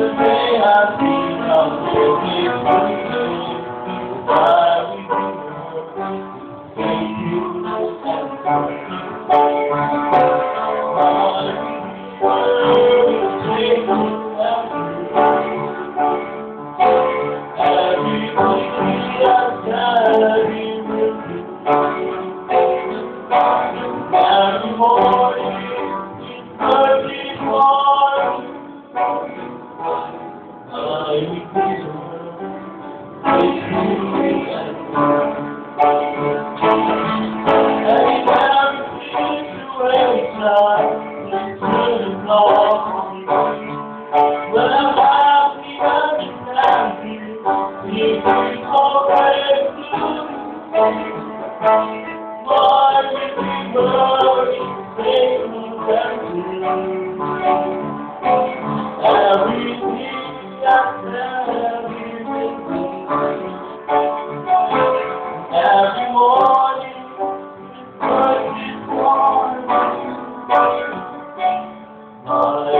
many times, every week, and party of burning I Every Uh,